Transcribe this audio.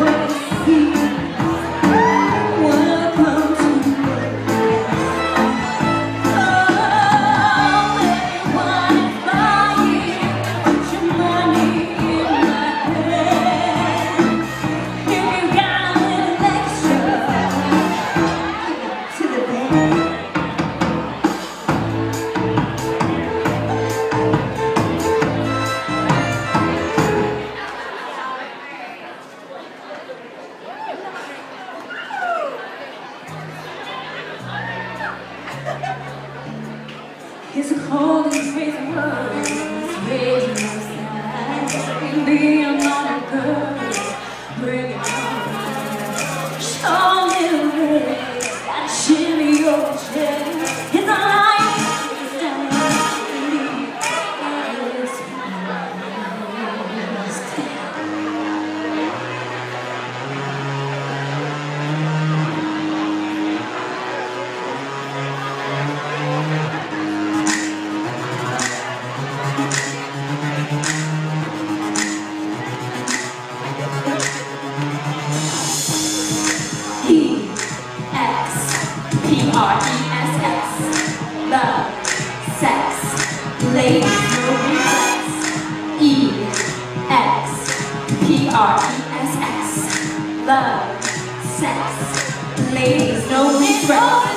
Frank His holy faithful. P-R-E-S-S. Love, sex, ladies, no regrets. E-X, P-R-E-S-S. Love, sex, ladies, no regrets.